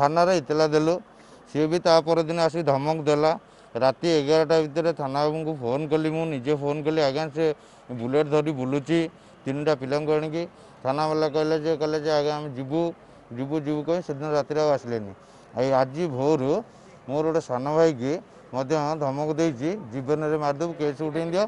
থানার ইতলা দেল সি তাপর দিন আসি ধমক দেলা রাতে এগারোটা ভিতরে থানা বাবু ফোন কলি মু নিজে ফোন কলি আজ্ঞা সে বুলেট ধরি বুলুছি তিনটা পিলা আনিকি থানা বালা কে যে কলে যে আজ্ঞা আমি যাবু যাবু যাবু কে সেদিন রাতে আসলে আজ ভোর মোর গোটে সান ভাইকে মধ্যে ধমক দিয়েছি জীবনের মারিদেব কেস উঠে দিও